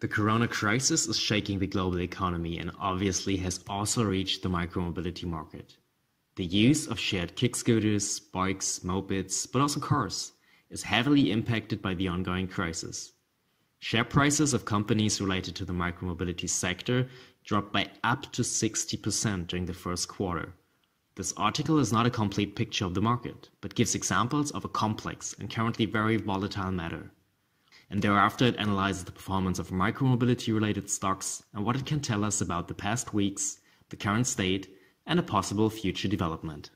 The corona crisis is shaking the global economy and obviously has also reached the micromobility market. The use of shared kick scooters, bikes, mopeds, but also cars is heavily impacted by the ongoing crisis. Share prices of companies related to the micromobility sector dropped by up to 60% during the first quarter. This article is not a complete picture of the market, but gives examples of a complex and currently very volatile matter. And thereafter it analyzes the performance of micromobility related stocks and what it can tell us about the past weeks, the current state, and a possible future development.